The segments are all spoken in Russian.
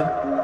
Пока.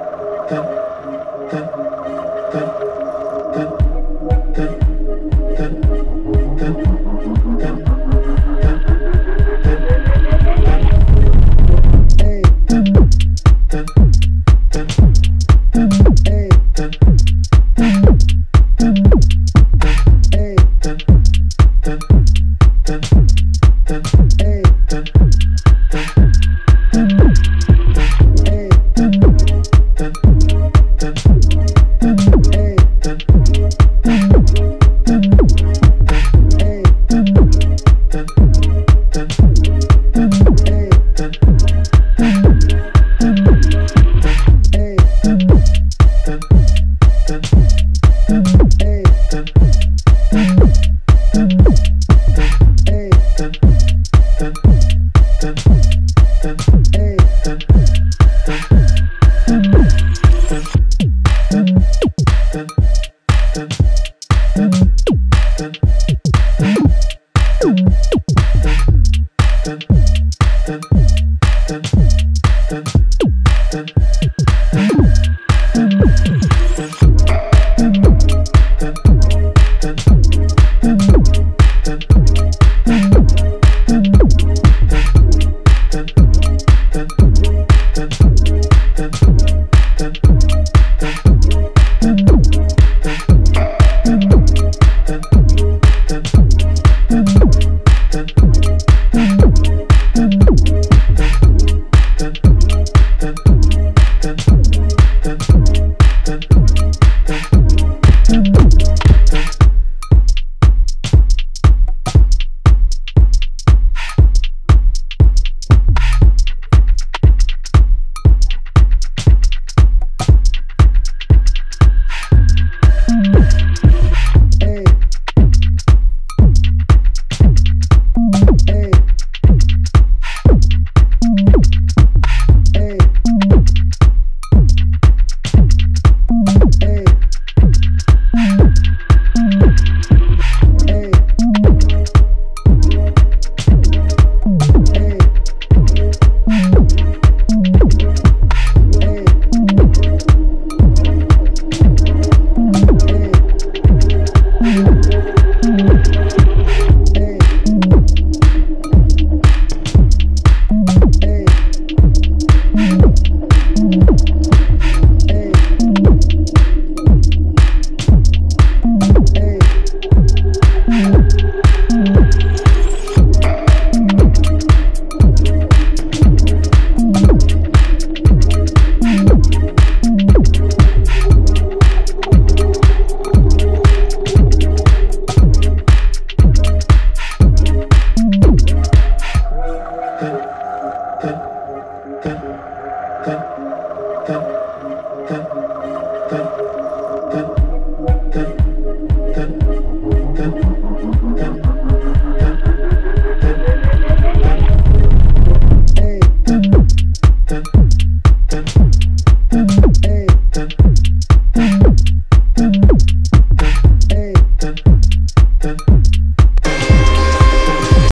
Huh?